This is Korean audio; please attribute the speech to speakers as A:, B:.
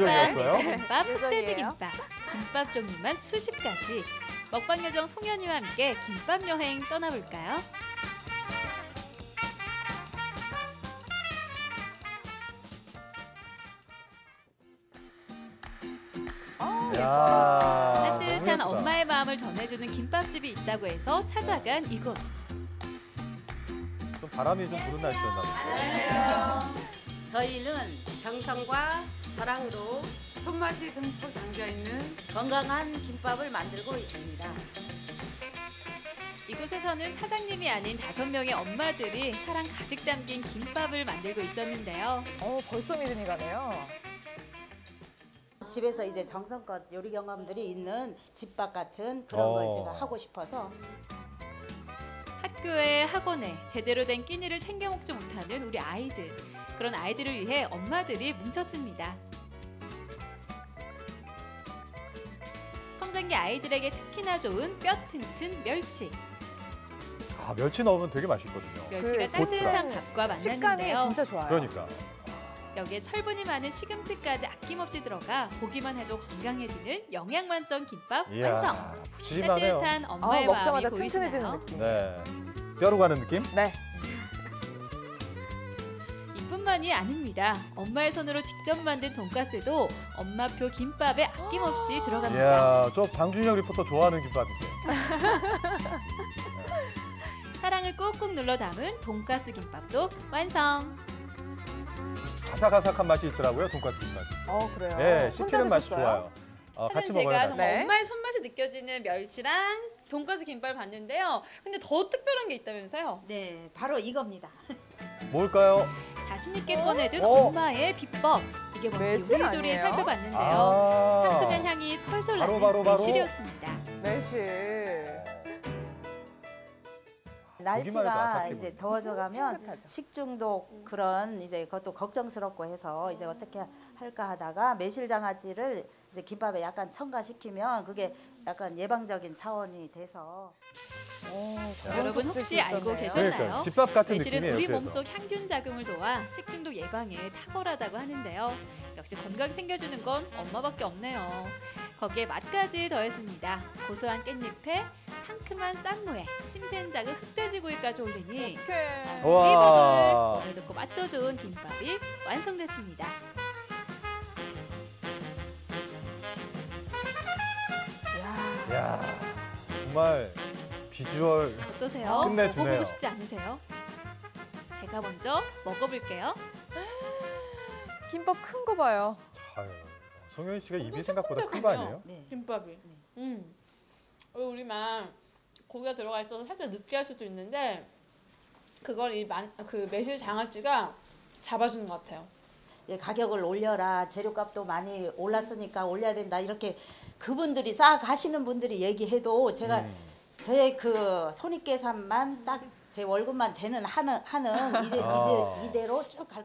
A: 요정이었어요?
B: 김밥, 흑돼지? 김밥, 김밥 종류만 수십 가지. 먹방 요정 송현이와 함께 김밥 여행 떠나볼까요?
C: 아,
A: 야,
B: 따뜻한. 엄마의 마음을 전해주는 김밥집이 있다고 해서 찾아간 이곳.
A: 좀 바람이 좀 부는 날씨였나 봐요.
D: 저희는 정성과 사랑으로
E: 손맛이 듬뿍 담겨 있는
D: 건강한 김밥을 만들고 있습니다.
B: 이곳에서는 사장님이 아닌 다섯 명의 엄마들이 사랑 가득 담긴 김밥을 만들고 있었는데요.
C: 어, 벌써 믿음이 가네요.
D: 집에서 이제 정성껏 요리 경험들이 있는 집밥 같은 그런 걸
A: 어.
D: 제가 하고 싶어서
B: 학교에 학원에 제대로 된 끼니를 챙겨 먹지 못하는 우리 아이들. 그런 아이들을 위해 엄마들이 뭉쳤습니다. 성장기 아이들에게 특히나 좋은 뼈 튼튼 멸치.
A: 아, 멸치 넣으면 되게 맛있거든요.
B: 멸치가
C: 그
B: 따뜻한
C: 식감,
B: 밥과
C: 식감이
B: 만났는데요.
C: 진짜 좋아요.
A: 그러니까.
B: 여기에 철분이 많은 시금치까지 아낌없이 들어가 보기만 해도 건강해지는 영양 만점 김밥 완성.
A: 이야, 푸짐하네요.
B: 따뜻한
C: 아,
B: 엄마의 마음이
C: 먹자마자 튼튼해지는
B: 보이시나요?
C: 느낌.
A: 네. 뼈로 가는 느낌?
C: 네.
B: 이뿐만이 아닙니다. 엄마의 손으로 직접 만든 돈가스도 엄마표 김밥에 아낌없이 들어갑니다.
A: 이야, 저 방준영 리포터 좋아하는 김밥인데.
B: 사랑을 꾹꾹 눌러 담은 돈가스 김밥도 완성.
A: 아삭아삭한 맛이 있더라고요, 돈가스 김밥.
C: 어, 그래요.
A: 네, 씹히는 맛이? 좋아요. 어, 같이
F: 사실 제가
A: 먹어요.
F: 정말
C: 네.
F: 엄마의 손맛이 느껴지는 멸치랑 돈가스 김밥을 봤는데요. 근데 더 특별한 게 있다면서요?
D: 네 바로 이겁니다.
A: 뭘까요?
B: 자신 있게 꺼내든
A: 어?
B: 엄마의 비법. 이게 뭔지 요리조리? 살펴봤는데요.
A: 아.
B: 상큼한 향이 솔솔
A: 바로,
B: 나는
A: 바로, 바로.
B: 매실이었습니다.
C: 매실.
D: 날씨가 이제. 더워져 가면
C: 행복하죠.
D: 식중독 그런 이제 그것도 걱정스럽고 해서 이제 어떻게 할까 하다가 매실장아찌를 이제 김밥에 약간 첨가시키면 그게 약간 예방적인 차원이 돼서
C: 오,
B: 여러분 혹시 알고
C: 있었네요.
B: 계셨나요?
A: 그러니까 집밥 같은
B: 매실은. 우리. 몸속 향균 자금을 도와 식중독 예방에 탁월하다고 하는데요. 역시 건강 챙겨주는 건 엄마밖에 없네요. 거기에 맛까지 더했습니다. 고소한 깻잎에 상큼한 쌈무에 침샘 작은 흑돼지구이까지 올리니
C: 어떡해.
A: 우와.
B: 먹을 좋고 맛도 좋은 김밥이 완성됐습니다.
C: 야,
A: 이야, 정말 비주얼.
B: 어떠세요?
A: 끝내주네요.
B: 먹어보고 싶지 않으세요? 제가 먼저 먹어볼게요.
C: 김밥 큰 거 봐요.
A: 아유, 송현 씨가 입이 생각보다 큰 거 아니에요?
D: 네.
F: 김밥이. 음. 어, 우리만 고기가 들어가 있어서 살짝 느끼할 수도 있는데 그걸 이그 매실 장아찌가 잡아주는 것 같아요.
D: 예, 가격을 올려라 재료값도 많이 올랐으니까 올려야 된다 이렇게 그분들이 싹 하시는 분들이 얘기해도 제가
A: 음.
D: 제그 손익 계산만 딱 제 월급만 되는 하는 하는 이대,
A: 아.
D: 이대, 이대로 쭉 갈